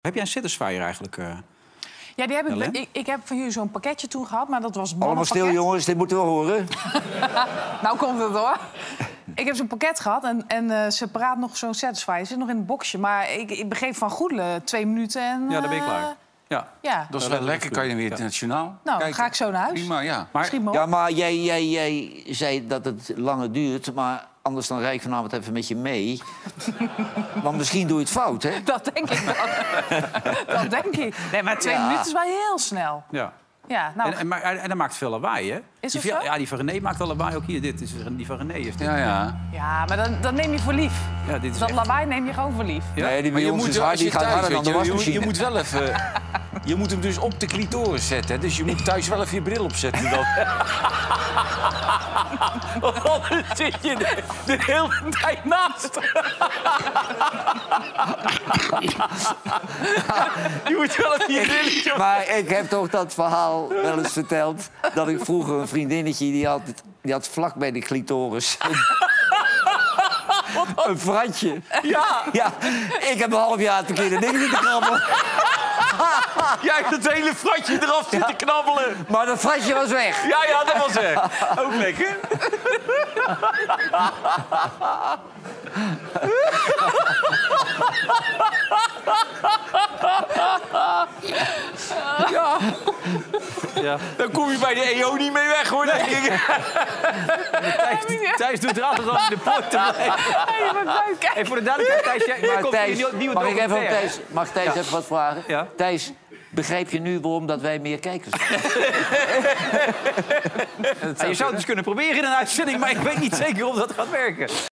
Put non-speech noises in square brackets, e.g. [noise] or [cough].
Heb jij een Satisfyer eigenlijk? eh? Ja, die heb ik, ik, ik heb van jullie zo'n pakketje toen gehad, maar dat was Allemaal stil, jongens, dit moeten we horen. [laughs] Nou komt het hoor. Ik heb zo'n pakket gehad en, en eh, separaat nog zo'n Satisfyer. zit nog in het boxje, maar ik, ik begreep van Goedele twee minuten en... Ja, dan ben je eh, klaar. Ja. Ja, Dat is wel lekker, kan je weer Ja. internationaal nou, kijken. ga ik zo naar huis. Prima, ja. Maar. Ja, maar jij, jij, jij zei dat het langer duurt, maar anders dan rijd ik vanavond even met je mee. Want misschien doe je het fout, hè? Dat denk ik dan. [laughs] dat denk ik. Nee, maar twee Ja. minuten is wel heel snel. ja. Ja, nou, En, en, maar, en dat maakt veel lawaai, hè? Is die, dat van- zo? Ja, die van René maakt al lawaai. Ook hier, dit is die van René. Is dit. Ja, ja. ja, maar dan, dan neem je voor lief. Ja, dit is Dat echt- lawaai neem je gewoon voor lief. Ja? Nee, die bij je ons is hard, die gaat harder dan de wasmachine. je moet wel even... [laughs] Je moet hem dus op de clitoris zetten. hè. Dus je moet thuis wel even je bril opzetten. Dan. [laughs] Want anders zit je de, de hele tijd naast. [laughs] je moet wel even je brilletje op. Maar ik heb toch dat verhaal wel eens verteld... dat ik vroeger een vriendinnetje, die had, die had vlak bij de clitoris... [laughs] een fratje. Ja, Ja, ik heb een half jaar het verkeerde ding zitten krabbelen. [laughs] jij hebt het hele fratje eraf zitten knabbelen. Maar dat fratje was weg. Ja, ja, dat was het. [laughs] Ook lekker. [laughs] Ja. Dan kom je bij de EO niet mee weg, hoor, denk ik. Thijs, Thijs doet er altijd om in de poort te blijven. Hey, wat leuk. Hey, voor de duidelijkheid, Thijs, jij, Maar voor Thijs, je nieuwe- mag ik even. Thijs, mag Thijs Ja. even wat vragen? Ja. Thijs, begrijp je nu waarom dat wij meer kijkers hebben? [laughs] Je zou het dus kunnen proberen in een uitzending, maar ik weet niet zeker of dat gaat werken.